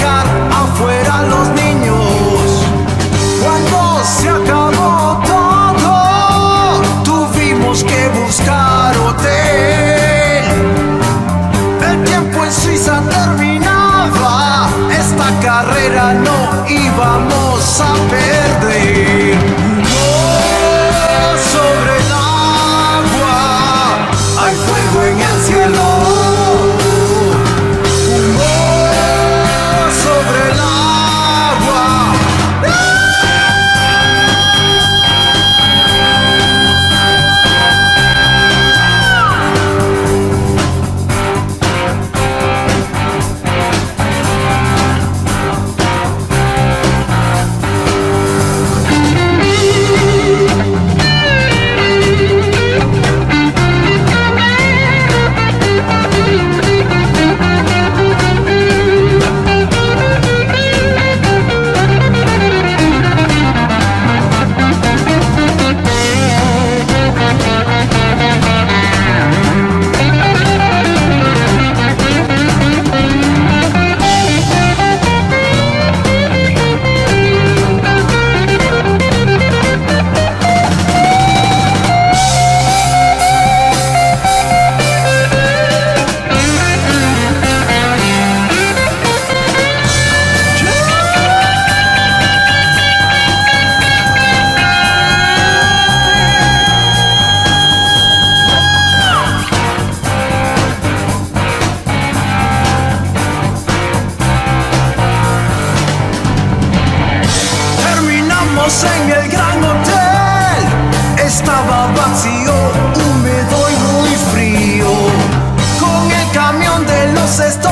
afuera los niños. Cuando se acabó todo, tuvimos que buscar hotel. El tiempo en Suiza terminaba, esta carrera no íbamos a ver. estaba vacío, húmedo y muy frío. Con el camión de los estos